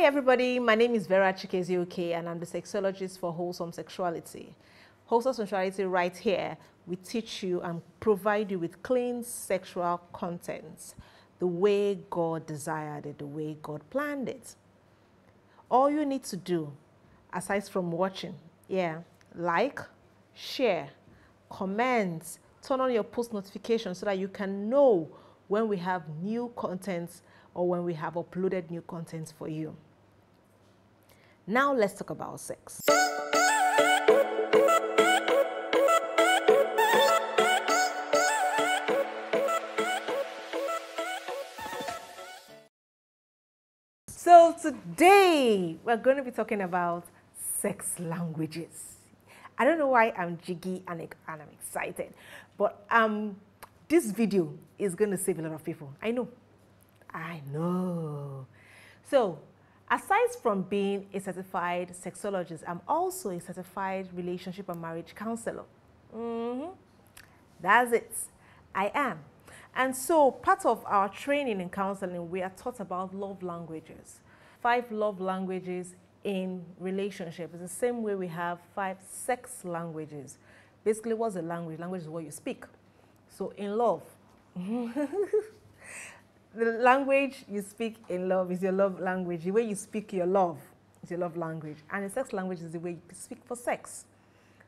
Hi everybody, my name is Vera Chikezie-Oke and I'm the sexologist for Wholesome Sexuality. Wholesome Sexuality right here, we teach you and provide you with clean sexual content the way God desired it, the way God planned it. All you need to do, aside from watching, yeah, like, share, comment, turn on your post notifications so that you can know when we have new content or when we have uploaded new content for you. Now let's talk about sex. So today we're going to be talking about sex languages. I don't know why I'm jiggy and, I'm excited, but um, this video is going to save a lot of people. I know. I know. So, aside from being a certified sexologist, I'm also a certified relationship and marriage counselor. Mm -hmm. That's it. I am. And so, part of our training in counseling, we are taught about love languages. Five love languages in relationships. It's the same way we have five sex languages. Basically, what's a language? Language is what you speak. So, in love, the language you speak in love is your love language. The way you speak your love is your love language. And the sex language is the way you speak for sex.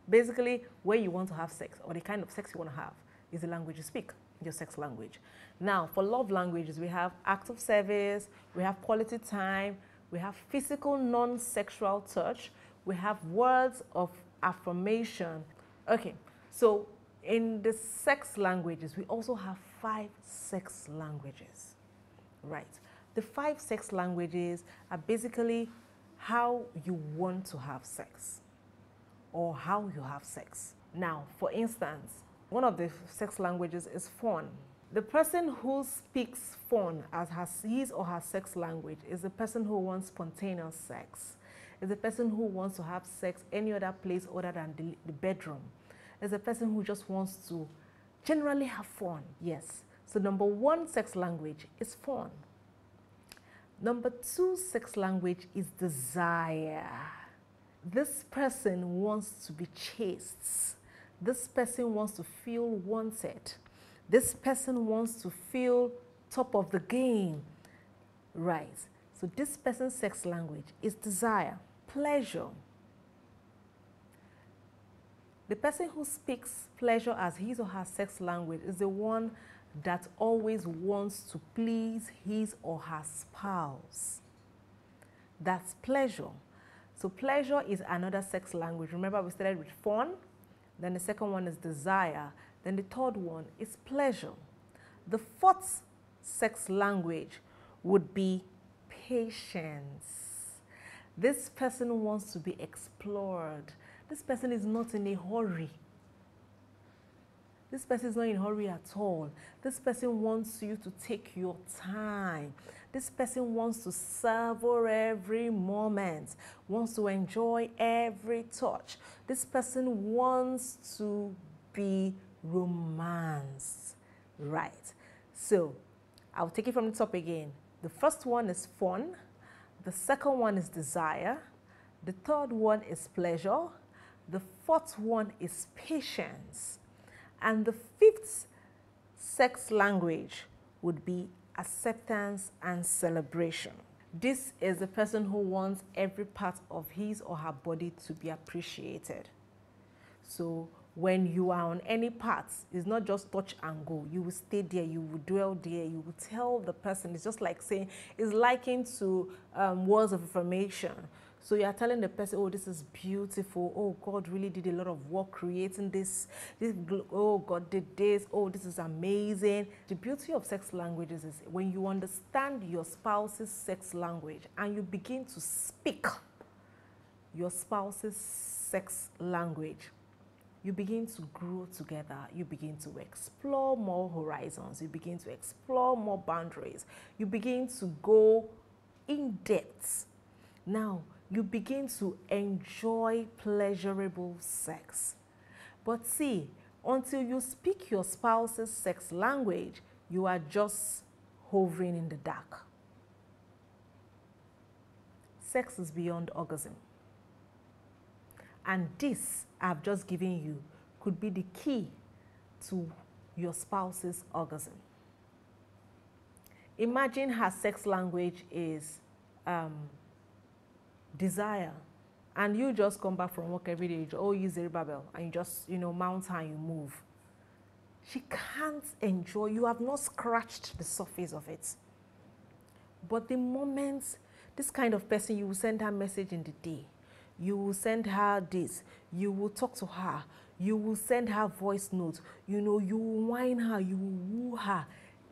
Basically, where you want to have sex or the kind of sex you want to have is the language you speak, your sex language. Now, for love languages, we have acts of service, we have quality time, we have physical non-sexual touch, we have words of affirmation. Okay, so in the sex languages, we also have five sex languages. Right. The five sex languages are basically how you want to have sex or how you have sex. Now, for instance, one of the sex languages is fun. The person who speaks fun as his or her sex language is the person who wants spontaneous sex. Is the person who wants to have sex any other place other than the, the bedroom. Is the person who just wants to generally have fun. Yes. So number one sex language is fun. Number two sex language is desire. This person wants to be chased. This person wants to feel wanted. This person wants to feel top of the game. Right. So this person's sex language is desire, pleasure. The person who speaks pleasure as his or her sex language is the one that always wants to please his or her spouse. That's pleasure. So pleasure is another sex language. Remember we started with fun, then the second one is desire, then the third one is pleasure. The fourth sex language would be patience. This person wants to be explored. This person is not in a hurry. This person is not in a hurry at all. This person wants you to take your time. This person wants to savor every moment, wants to enjoy every touch. This person wants to be romance. Right. So I'll take it from the top again. The first one is fun. The second one is desire. The third one is pleasure. The fourth one is patience. And the fifth sex language would be acceptance and celebration. This is the person who wants every part of his or her body to be appreciated. So when you are on any part, it's not just touch and go. You will stay there, you will dwell there, you will tell the person. It's just like saying, it's likened to um, words of affirmation. So you are telling the person, oh, this is beautiful. Oh, God really did a lot of work creating this. this. Oh, God did this. Oh, this is amazing. The beauty of sex languages is when you understand your spouse's sex language and you begin to speak your spouse's sex language, you begin to grow together. You begin to explore more horizons. You begin to explore more boundaries. You begin to go in depth. Now, you begin to enjoy pleasurable sex. But see, until you speak your spouse's sex language, you are just hovering in the dark. sex is beyond orgasm. And this I've just given you could be the key to your spouse's orgasm. Imagine her sex language is um, desire. And you just come back from work every day, Oh, you Zerubbabel, and you just, you know, mount her and you move. She can't enjoy, you have not scratched the surface of it. But the moment this kind of person, you will send her message in the day, you will send her this, you will talk to her, you will send her voice notes, you know, you will whine her, you will woo her.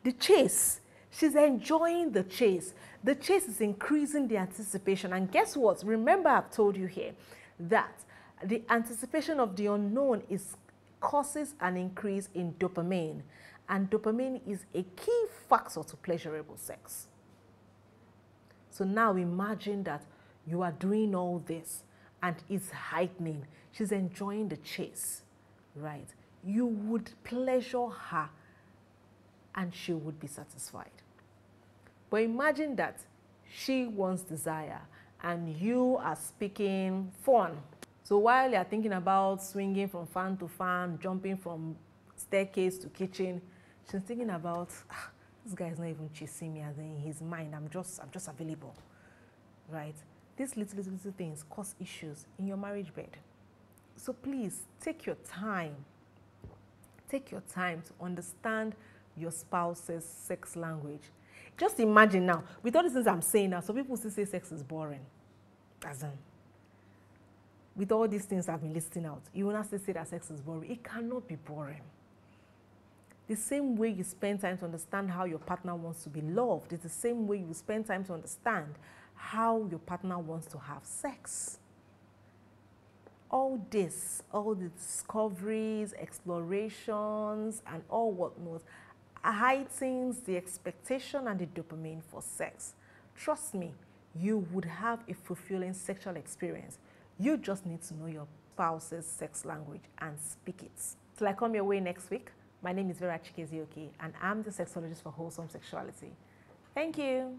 The chase, she's enjoying the chase. The chase is increasing the anticipation. And guess what? Remember, I've told you here that the anticipation of the unknown is causes an increase in dopamine. And dopamine is a key factor to pleasurable sex. So now imagine that you are doing all this and it's heightening. She's enjoying the chase, right? You would pleasure her and she would be satisfied. But imagine that she wants desire and you are speaking fun. So while you're thinking about swinging from fan to fan, jumping from staircase to kitchen, she's thinking about, ah, this guy is not even chasing me as in his mind. I'm just, I'm just available, right? These little, little, little things cause issues in your marriage bed. So please take your time. Take your time to understand your spouse's sex language. Just imagine now, with all the things I'm saying now, some people still say sex is boring. As in, with all these things I've been listing out, you will not still say that sex is boring. It cannot be boring. The same way you spend time to understand how your partner wants to be loved, it's the same way you spend time to understand how your partner wants to have sex. All this, all the discoveries, explorations, and all whatnot heightens the expectation and the dopamine for sex. Trust me, you would have a fulfilling sexual experience. You just need to know your spouse's sex language and speak it. Till I come your way next week, my name is Vera Chikezie-Oke and I'm the sexologist for wholesome sexuality. Thank you.